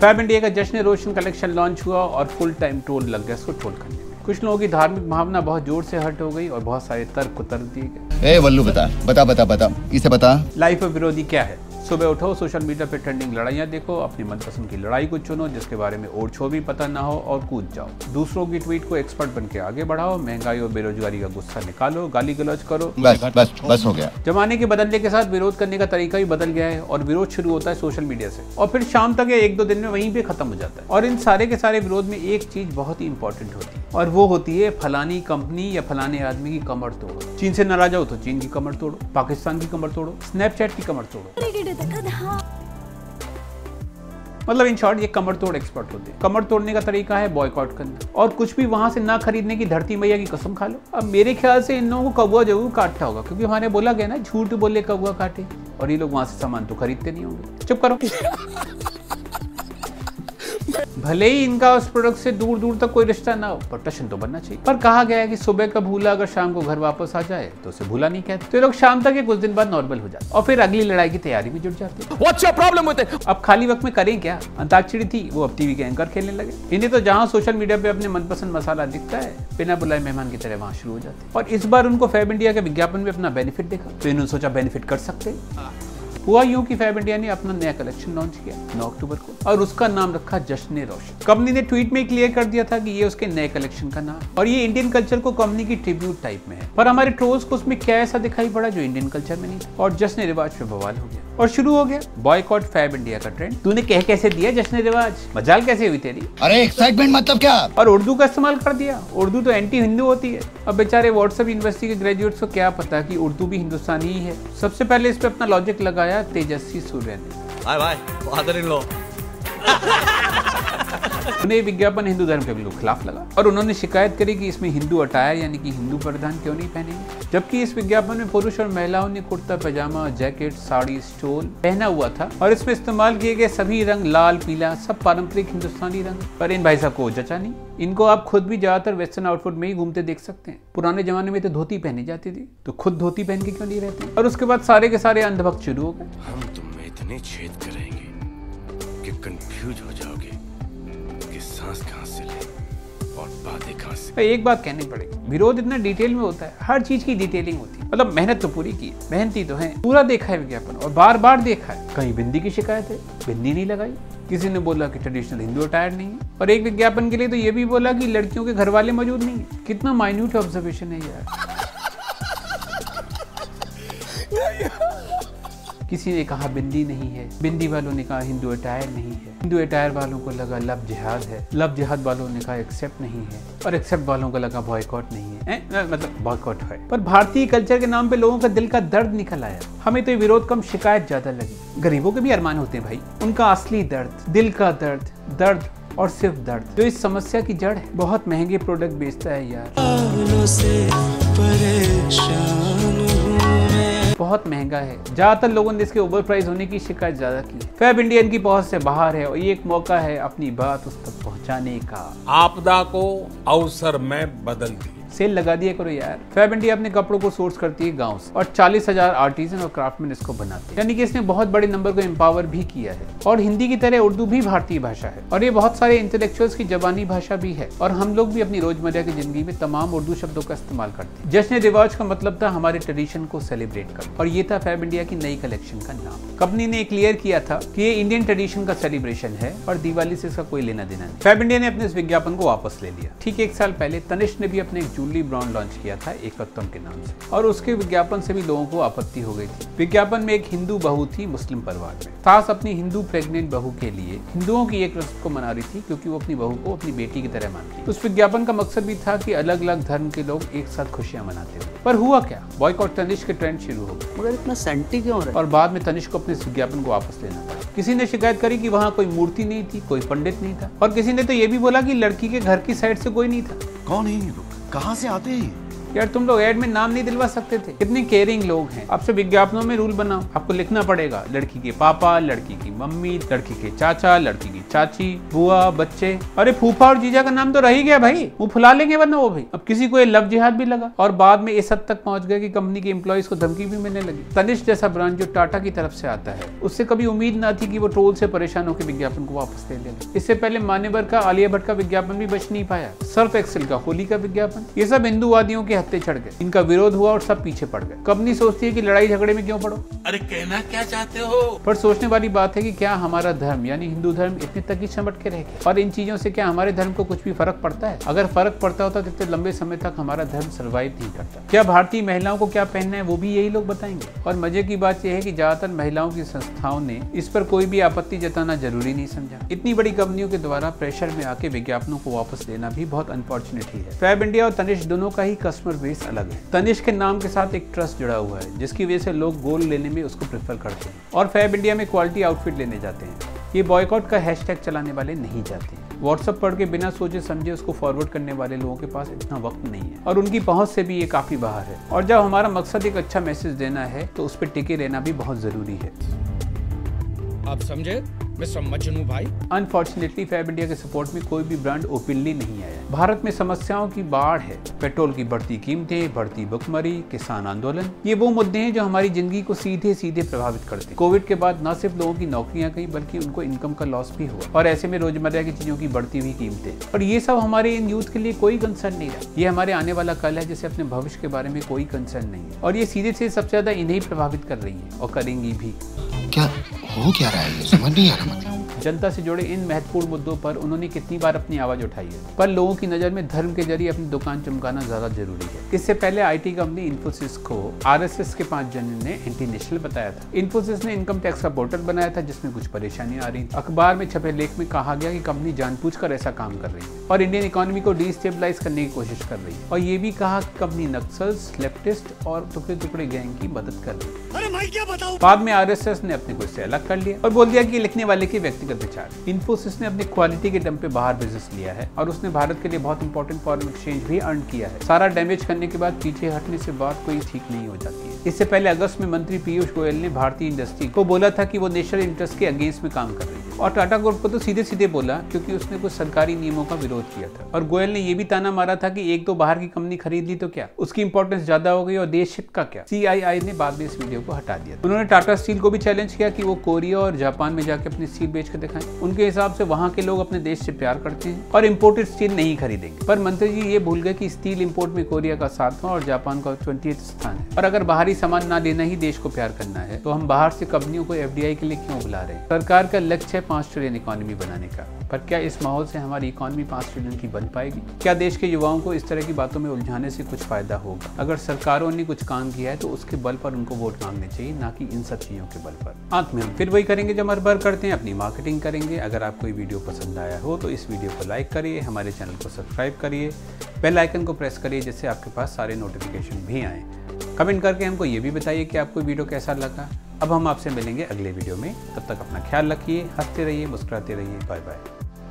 Fab India का जश्न रोशन collection launch हुआ और फुल टाइम टोल लग गया इसको ट्रोल करने। में कुछ लोगों की धार्मिक भावना बहुत ज़ोर से हट हो गई और बहुत सारे तर्क उतर दिए गए। ए वल्लू बता बता बता बता इसे बता। लाइफ ऑफ़ विरोधी क्या है? सुबह उठो सोशल मीडिया पे ट्रेंडिंग लड़ाइयाँ देखो अपनी मनपसंद की लड़ाई को चुनो जिसके बारे में ओढ़ छो भी पता ना हो और कूद जाओ। दूसरों की ट्वीट को एक्सपर्ट बन के आगे बढ़ाओ महँगाई और बेरोजगारी का गुस्सा निकालो गाली गलौज करो। बस बस बस हो गया। जमाने के बदलने के साथ विरोध करने का तरीका भी बदल गया है और विरोध शुरू होता है सोशल मीडिया से। और फिर शाम तक या एक दो दिन में वहीं पे खत्म हो जाता है। और इन सारे के सारे विरोध में एक चीज़ बहुत ही इंपॉर्टेंट होती है और वो होती है फलानी कंपनी या फलाने आदमी की कमर तोड़ो। चीन से नाराज़ हो तो चीन की कमर तोड़ो पाकिस्तान की कमर तोड़ो स्नैपचैट की कमर तोड़ो। मतलब इन शॉर्ट ये कमर तोड़ एक्सपर्ट होते हैं। कमर तोड़ने का तरीका है बॉयकॉट करना। और कुछ भी वहाँ से ना खरीदने की धरती मैया की कसम खा लो। अब मेरे ख्याल से इन लोगों को कौआ ज़रूर काटता होगा, क्योंकि हमारे बोला गया ना, झूठ बोले कौआ काटे। और ये लोग वहाँ से सामान तो खरीदते नहीं होंगे। चुप करो। भले ही इनका उस प्रोडक्ट से दूर दूर तक कोई रिश्ता ना हो पर टशन तो बनना चाहिए। पर कहा गया है कि सुबह का भूला अगर शाम को घर वापस आ जाए तो उसे भूला नहीं कहते। तो ये लोग शाम तक या कुछ दिन बाद नॉर्मल हो जाते और फिर अगली लड़ाई की तैयारी में जुट जाते What's your problem with it? अब खाली वक्त में करें क्या? अंताक्षरी थी वो अब टीवी के एंकर खेलने लगे। इन्हें तो जहाँ सोशल मीडिया पे अपने मनपसंद मसाला दिखता है बिना बुलाए मेहमान की तरह वहाँ शुरू हो जाते और इस बार उनको फैब इंडिया के विज्ञापन में अपना बेनिफिट देखा। तो इन्होंने सोचा बेनिफिट कर सकते हैं। हुआ यूँ की फैब इंडिया ने अपना नया कलेक्शन लॉन्च किया, नौ अक्टूबर को, और उसका नाम रखा जश्न रोशन। कंपनी ने ट्वीट में क्लियर कर दिया था कि ये उसके नए कलेक्शन का नाम, और ये इंडियन कल्चर को कंपनी की ट्रिब्यूट टाइप में है। पर हमारे ट्रोल्स को उसमें क्या ऐसा दिखाई पड़ा जो इंडियन कल्चर में नहीं? और जश्न रिवाज पे बवाल हो गया। और शुरू हो गया। बॉयकॉट फैब इंडिया का ट्रेंड तूने कह कैसे दिया जश्न रिवाज? मजाल कैसे हुई तेरी? अरे एक्साइटमेंट मतलब क्या? और उर्दू का इस्तेमाल कर दिया। उर्दू तो एंटी हिंदू होती है। अब बेचारे व्हाट्सएप यूनिवर्सिटी के ग्रेजुएट्स को क्या पता कि उर्दू भी हिंदुस्तानी ही है। सबसे पहले इस पे अपना लॉजिक लगाया तेजस्वी सूर्य ने. उन्हें विज्ञापन हिंदू धर्म के बिल्कुल खिलाफ लगा। और उन्होंने शिकायत करी कि इसमें हिंदू अटायर यानी कि हिंदू परिधान क्यों नहीं पहनेंगे? जबकि इस विज्ञापन में पुरुष और महिलाओं ने कुर्ता, पैजामा, जैकेट, साड़ी, स्टोल पहना हुआ था और इसमें इस्तेमाल किए गए सभी रंग लाल, पीला, सब पारंपरिक हिंदुस्तानी रंग। पर इन भाई साहब को जचा नहीं। इनको आप खुद भी ज़्यादातर वेस्टर्न आउटफिट में ही घूमते देख सकते हैं। पुराने जमाने में तो धोती पहनी जाती थी। तो खुद धोती पहन के क्यों नहीं रहते? और उसके बाद सारे के सारे अंधभक्त शुरू हो गए। हम तुम इतने छेद करेंगे कि कंफ्यूज हो जाओगे कि सांस कहाँ से ले? और एक बात कहनी पड़ेगी। विरोध इतना डिटेल में होता है हर चीज़ की डिटेलिंग होती है। मतलब मेहनत तो पूरी की मेहनती तो है। पूरा देखा है विज्ञापन और बार बार देखा है। कहीं बिंदी की शिकायत है बिंदी नहीं लगाई। किसी ने बोला कि ट्रेडिशनल हिंदू अटायर नहीं है। और एक विज्ञापन के लिए तो ये भी बोला कि लड़कियों के घर वाले मौजूद नहीं है। कितना माइन्यूट ऑब्जर्वेशन है यार। किसी ने कहा, बिंदी नहीं है। बिंदी वालों ने कहा, हिंदू अटायर नहीं है। हिंदू अटायर वालों को लगा, लव जिहाद है। लव जिहाद वालों ने कहा एक्सेप्ट नहीं है। और एक्सेप्ट वालों को लगा बॉयकॉट नहीं है? मतलब बॉयकॉट है। पर भारतीय कल्चर के नाम पे लोगों का दिल का दर्द निकल आया। हमें तो ये विरोध कम, शिकायत ज़्यादा लगी। गरीबों के भी अरमान होते हैं भाई। उनका असली दर्द, दिल का दर्द दर्द और सिर्फ़ दर्द। जो इस समस्या की जड़ है। बहुत महँगे प्रोडक्ट बेचता है यार। बहुत महँगा है। ज़्यादातर लोगों ने इसके ओवर प्राइस होने की शिकायत ज़्यादा की। फैब इंडियन की पहुँच से बाहर है और ये एक मौका है अपनी बात उस तक पहुँचाने का। आपदा को अवसर में बदल दिया सेल लगा दिया करो यार। फैब इंडिया अपने कपड़ों को सोर्स करती है गाँव और चालीस हज़ार आर्टिजन और क्राफ्टमैन इसको बनाते हैं। यानी कि इसने बहुत बड़े नंबर को एम्पावर भी किया है। और हिंदी की तरह उर्दू भी भारतीय भाषा है। और ये बहुत सारे इंटेलेक्चुअल्स की जबानी भाषा भी है। और हम लोग भी अपनी रोज़मर्रा की ज़िंदगी में तमाम उर्दू शब्दों का इस्तेमाल करते हैं। जश्न रिवाज का मतलब था हमारे ट्रेडिशन को सेलिब्रेट कर और ये था फैब इंडिया की नई कलेक्शन का नाम। कंपनी ने क्लियर किया था कि ये इंडियन ट्रेडिशन का सेलिब्रेशन है और दिवाली से इसका कोई लेना देना नहीं। फैब इंडिया ने अपने इस विज्ञापन को वापस ले लिया। ठीक एक साल पहले तनिष्क ने भी अपने एक जूलरी ब्रांड लॉन्च किया था एकत्तम के नाम से। और उसके विज्ञापन से भी लोगों को आपत्ति हो गई थी। विज्ञापन में एक हिंदू बहू थी मुस्लिम परिवार में। सास अपनी हिंदू प्रेग्नेंट बहू के लिए हिंदुओं की एक रस्म को मना रही थी क्योंकि वो अपनी बहू को अपनी बेटी की तरह मानती उस विज्ञापन का मकसद भी था कि अलग अलग धर्म के लोग एक साथ खुशियाँ मनाते हुए पर हुआ क्या? बॉयकॉट तनिष्क के ट्रेंड शुरू हो गए। मगर इतना सेंटी क्यों रहा और बाद में तनिष्क को अपने इस विज्ञापन को वापस लेना पड़ा किसी ने शिकायत करी कि वहाँ कोई मूर्ति नहीं थी कोई पंडित नहीं था। और किसी ने तो ये भी बोला कि लड़की के घर की साइड से कोई नहीं था। कौन है ये लोग? कहाँ से आते हैं यार, तुम लोग एड में नाम नहीं दिलवा सकते थे। कितने केयरिंग लोग हैं। आपसे विज्ञापनों में रूल बनाओ। आपको लिखना पड़ेगा, लड़की के पापा, लड़की की मम्मी, लड़की के चाचा, लड़की की चाची, बुआ, बच्चे। अरे, फूफा और जीजा का नाम तो रह गया भाई। वो फुला लेंगे वरना वो भाई। अब किसी को ये लव जिहाद भी लगा। और बाद में इस हद तक पहुँच गए कि कंपनी के एम्प्लॉयज़ को धमकी भी मिलने लगी। तनिष्क जैसा ब्रांड जो टाटा की तरफ़ से आता है, उससे कभी उम्मीद ना थी कि वो ट्रोल से परेशान होकर विज्ञापन को वापस ले लेगा इससे पहले मान्यवर का आलिया भट्ट का विज्ञापन भी बच नहीं पाया। सर्फ एक्सेल का होली का विज्ञापन। ये सब हिंदूवादियों के हत्ते चढ़ गए। इनका विरोध हुआ और सब पीछे पड़ गए। कंपनी सोचती है कि लड़ाई झगड़े में क्यों पड़ो? अरे कहना क्या चाहते हो? पर सोचने वाली बात है कि क्या हमारा धर्म यानी हिंदू धर्म इतने तक ही चमट के रह गया? और इन चीज़ों से क्या हमारे धर्म को कुछ भी फ़र्क पड़ता है? अगर फ़र्क पड़ता होता तो इतने लंबे समय तक हमारा धर्म सर्वाइव नहीं करता। क्या भारतीय महिलाओं को क्या पहनना है वो भी यही लोग बताएँगे। और मज़े की बात यह है की ज़्यादातर महिलाओं की संस्थाओं ने इस पर कोई भी आपत्ति जताना ज़रूरी नहीं समझा। इतनी बड़ी कंपनियों के द्वारा प्रेशर में आके विज्ञापनों को वापस लेना भी बहुत अनफॉर्चुनेट है फैब इंडिया और तनिष दोनों का ही कस्टमर बेस अलग है। तनिष के नाम के साथ एक ट्रस्ट जुड़ा हुआ है, जिसकी वजह से लोग गोल्ड लेने में उसको प्रेफर करते हैं और फैब इंडिया में क्वालिटी आउटफिट लेने जाते हैं। ये बॉयकॉट का हैशटैग चलाने वाले नहीं जाते। व्हाट्सअप पढ़ के बिना सोचे समझे उसको फॉरवर्ड करने वाले लोगों के पास इतना वक्त नहीं है। और उनकी पहुँच से भी ये काफ़ी बाहर है। और जब हमारा मकसद एक अच्छा मैसेज देना है तो उस पर टिके रहना भी बहुत ज़रूरी है। आप समझे? मिस्टर मजनू भाई। अनफॉर्चुनेटली फैब इंडिया के सपोर्ट में कोई भी ब्रांड ओपनली नहीं आया भारत में समस्याओं की बाढ़ है। पेट्रोल की बढ़ती कीमतें, बढ़ती भुखमरी, किसान आंदोलन, ये वो मुद्दे हैं जो हमारी ज़िंदगी को सीधे सीधे प्रभावित करते हैं। कोविड के बाद न सिर्फ़ लोगों की नौकरियाँ गई बल्कि उनको इनकम का लॉस भी हुआ। और ऐसे में रोज़मर्रा की चीज़ों की बढ़ती हुई कीमतें। और ये सब हमारे इन यूथ के लिए कोई कंसर्न नहीं रहा। ये हमारे आने वाला कल है जिसे अपने भविष्य के बारे में कोई कंसर्न नहीं है। और ये सीधे से सबसे ज़्यादा इन्हें प्रभावित कर रही है। और करेंगी भी। क्या हो क्या रहा है ये? समझ नहीं आ रहा मतलब। जनता से जुड़े इन महत्वपूर्ण मुद्दों पर उन्होंने कितनी बार अपनी आवाज़ उठाई है? पर लोगों की नज़र में धर्म के ज़रिए अपनी दुकान चमकाना ज़्यादा ज़रूरी है। इससे पहले आईटी कंपनी इन्फोसिस को आरएसएस के पाँच जन ने एंटी नेशनल बताया था। इन्फोसिस ने इनकम टैक्स का पोर्टल बनाया था जिसमें कुछ परेशानियाँ आ रही थी। अखबार में छपे लेख में कहा गया कि कंपनी जानबूझकर ऐसा काम कर रही है और इंडियन इकोनॉमी को डिस्टेबलाइज करने की कोशिश कर रही है। और ये भी कहा कि कंपनी नक्सल्स लेफ्टिस्ट और टुकड़े टुकड़े गैंग की मदद कर रही है। अरे मैं क्या बताऊँ? बाद में आरएसएस ने अपने को अलग कर लिया और बोल दिया कि लिखने वाले के व्यक्तिगत विचार। इन्फोसिस ने अपनी क्वालिटी के दम पे बाहर बिज़नेस लिया है और उसने भारत के लिए बहुत इंपॉर्टेंट फॉरन एक्सचेंज भी अर्न किया है। सारा डैमेज करने के बाद पीछे हटने से बात कोई ठीक नहीं हो जाती है। इससे पहले अगस्त में मंत्री पीयूष गोयल ने भारतीय इंडस्ट्री को बोला था की वो नेशनल इंटरेस्ट के अगेंस्ट में काम कर रहे और टाटा ग्रुप को तो सीधे सीधे बोला, क्योंकि उसने कुछ सरकारी नियमों का विरोध किया था। और गोयल ने यह भी ताना मारा था कि एक दो बाहर की कंपनी खरीद ली तो क्या? उसकी इंपॉर्टेंस ज़्यादा हो गई और देश हित का क्या? सीआईआई ने बाद में इस वीडियो को हटा दिया उन्होंने टाटा स्टील को भी चैलेंज किया कि वो कोरिया और जापान में जाके अपनी स्टील बेच कर दिखाएँ। उनके हिसाब से वहाँ के लोग अपने देश से प्यार करते हैं और इम्पोर्टेड स्टील नहीं खरीदेंगे। पर मंत्री जी ये भूल गए कि स्टील इम्पोर्ट में कोरिया का सातवां और जापान का ट्वेंटी स्थान है। और अगर बाहरी सामान ना लेना ही देश को प्यार करना है तो हम बाहर से कंपनियों को एफडीआई के लिए क्यों बुला रहे हैं? सरकार का लक्ष्य पाँच ट्रिलियन इकोनॉमी बनाने का। पर क्या इस माहौल से हमारी इकोनॉमी पाँच ट्रिलियन की बन पाएगी? क्या देश के युवाओं को इस तरह की बातों में उलझाने से कुछ फ़ायदा होगा? अगर सरकारों ने कुछ काम किया है तो उसके बल पर उनको वोट मांगने चाहिए, ना कि इन सब चीज़ों के बल पर। अंत में हम फिर वही करेंगे जब हर बार करते हैं, अपनी मार्केटिंग करेंगे। अगर आपको ये वीडियो पसंद आया हो तो इस वीडियो को लाइक करिए, हमारे चैनल को सब्सक्राइब करिए बेल आइकन को प्रेस करिए, जिससे आपके पास सारे नोटिफिकेशन भी आए। कमेंट करके हमको ये भी बताइए कि आपको वीडियो कैसा लगा। अब हम आपसे मिलेंगे अगले वीडियो में। तब तक अपना ख्याल रखिए, हँसते रहिए, मुस्कुराते रहिए। Bye bye